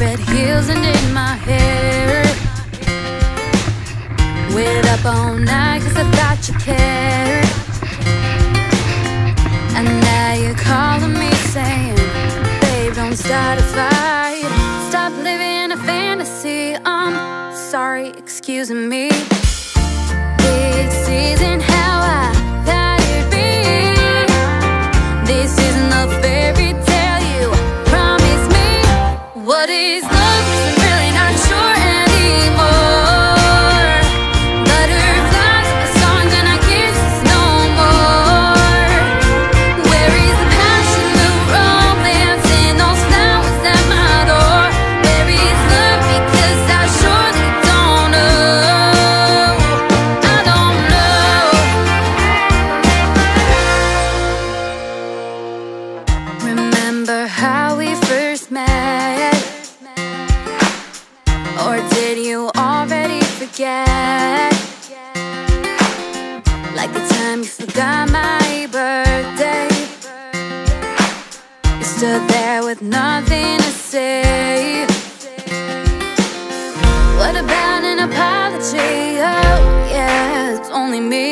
red heels and in my hair. Waited up all night cause I thought you cared. And now you're calling me saying, Babe, don't start a fight. Stop living a fantasy. I'm sorry, excuse me. This isn't Remember how we first met? Or did you already forget? Like the time you forgot my birthday. You stood there with nothing to say. What about an apology? Oh, yeah, it's only me.